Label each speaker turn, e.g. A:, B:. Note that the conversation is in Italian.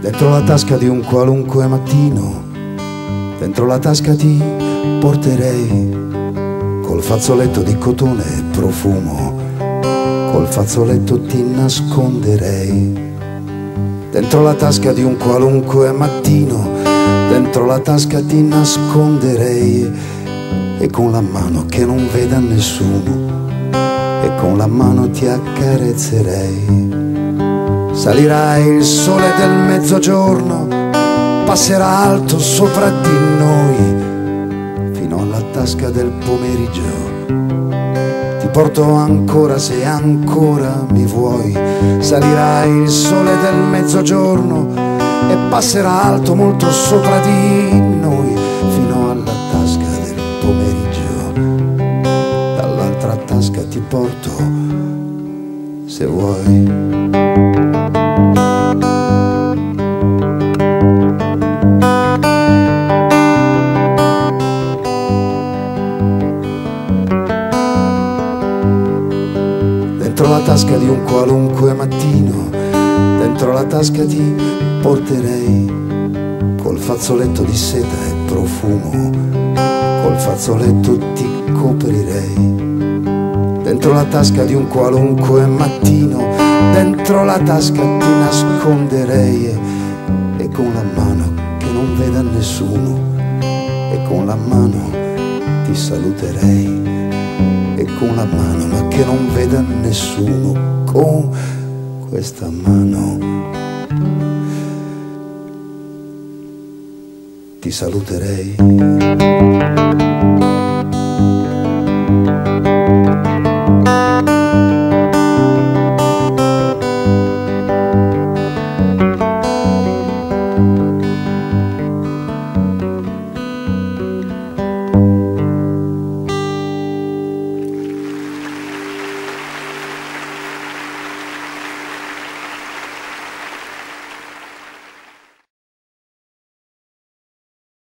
A: Dentro la tasca di un qualunque mattino, dentro la tasca ti porterei col fazzoletto di cotone e profumo, col fazzoletto ti nasconderei. Dentro la tasca di un qualunque mattino, dentro la tasca ti nasconderei e con la mano che non veda nessuno, e con la mano ti accarezzerei. Salirai il sole del mezzogiorno, passerà alto sopra di noi, fino alla tasca del pomeriggio. Porto ancora se ancora mi vuoi, salirai il sole del mezzogiorno e passerà alto molto sopra di noi, fino alla tasca del pomeriggio. Dall'altra tasca ti porto se vuoi. La tasca di un qualunque mattino, dentro la tasca ti porterei col fazzoletto di seta e profumo, col fazzoletto ti coprirei. Dentro la tasca di un qualunque mattino, dentro la tasca ti nasconderei e, e con la mano che non veda nessuno, e con la mano ti saluterei e con la mano nessuno con questa mano. Ti saluterei